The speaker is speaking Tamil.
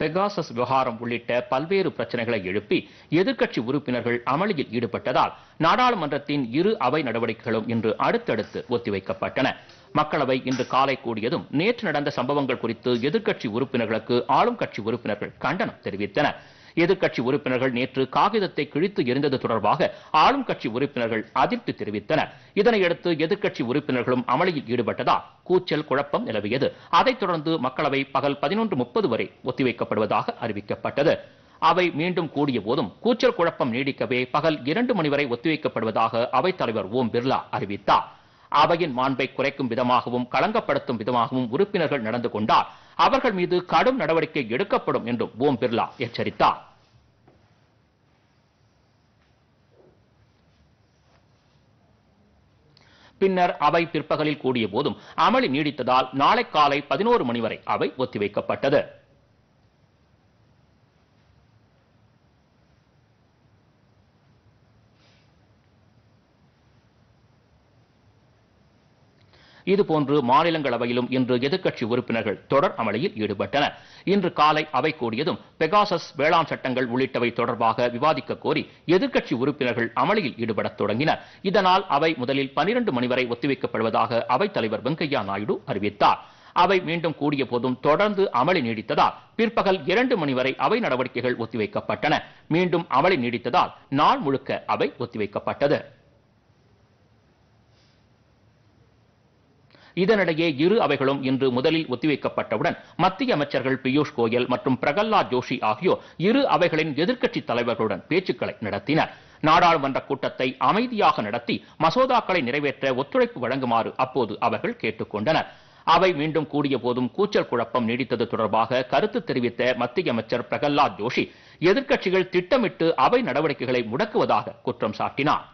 பெகாசஸ் விவகாரம் உள்ளிட்ட பல்வேறு பிரச்சனைகளை எழுப்பி எதிர்க்கட்சி உறுப்பினர்கள் அமளியில் ஈடுபட்டதால் நாடாளுமன்றத்தின் இரு அவை நடவடிக்கைகளும் இன்று அடுத்தடுத்து ஒத்திவைக்கப்பட்டன. மக்களவை இன்று காலை கூடியதும் நேற்று நடந்த சம்பவங்கள் குறித்து எதிர்க்கட்சி உறுப்பினர்களுக்கு ஆளும் கட்சி உறுப்பினர்கள் கண்டனம் தெரிவித்தனர். எதிர்க்கட்சி உறுப்பினர்கள் நேற்று காகிதத்தை கிழித்து எறிந்தது தொடர்பாக ஆளும் கட்சி உறுப்பினர்கள் அதிருப்தி தெரிவித்தனர். இதனையடுத்து எதிர்க்கட்சி உறுப்பினர்களும் அமளியில் ஈடுபட்டதால் கூச்சல் குழப்பம் நிலவியது. அதைத் தொடர்ந்து மக்களவை பகல் பதினொன்று முப்பது வரை ஒத்திவைக்கப்படுவதாக அறிவிக்கப்பட்டது. அவை மீண்டும் கூடிய போதும் கூச்சல் குழப்பம் நீடிக்கவே பகல் இரண்டு மணி வரை ஒத்திவைக்கப்படுவதாக அவைத் தலைவர் ஓம் பிர்லா அறிவித்தார். அவையின் மாண்பை குறைக்கும் விதமாகவும் களங்கப்படுத்தும் விதமாகவும் உறுப்பினர்கள் நடந்து கொண்டால் அவர்கள் மீது கடும் நடவடிக்கை எடுக்கப்படும் என்றும் ஓம் பிர்லா எச்சரித்தார். பின்னர் அவை பிற்பகலில் கூடிய போதும் அமளி நீடித்ததால் நாளை காலை பதினோரு மணி வரை அவை ஒத்திவைக்கப்பட்டது. இதுபோன்று மாநிலங்களவையிலும் இன்று எதிர்க்கட்சி உறுப்பினர்கள் தொடர் அமளியில் ஈடுபட்டனர். இன்று காலை அவை கூடியதும் பெகாசஸ் வேளாண் சட்டங்கள் உள்ளிட்டவை தொடர்பாக விவாதிக்க கோரி எதிர்க்கட்சி உறுப்பினர்கள் அமளியில் ஈடுபடத் தொடங்கினர். இதனால் அவை முதலில் பனிரண்டு மணி வரை ஒத்திவைக்கப்படுவதாக அவைத் தலைவர் வெங்கையா நாயுடு அறிவித்தார். அவை மீண்டும் கூடிய போதும் தொடர்ந்து அமளி நீடித்ததால் பிற்பகல் இரண்டு மணி வரை அவை நடவடிக்கைகள் ஒத்திவைக்கப்பட்டன. மீண்டும் அமளி நீடித்ததால் நாள் முழுக்க அவை ஒத்திவைக்கப்பட்டது. இதனிடையே இரு அவைகளும் இன்று முதலில் ஒத்திவைக்கப்பட்டவுடன் மத்திய அமைச்சர்கள் பியூஷ் கோயல் மற்றும் பிரகலாத் ஜோஷி ஆகியோர் இரு அவைகளின் எதிர்க்கட்சி தலைவர்களுடன் பேச்சுக்களை நடத்தினர். நாடாளுமன்ற கூட்டத்தை அமைதியாக நடத்தி மசோதாக்களை நிறைவேற்ற ஒத்துழைப்பு வழங்குமாறு அப்போது அவர்கள் கேட்டுக்கொண்டனர். அவை மீண்டும் கூடிய போதும் கூச்சல் குழப்பம் நீடித்தது தொடர்பாக கருத்து தெரிவித்த மத்திய அமைச்சர் பிரகலாத் ஜோஷி எதிர்க்கட்சிகள் திட்டமிட்டு அவை நடவடிக்கைகளை முடக்குவதாக குற்றம் சாட்டினார்.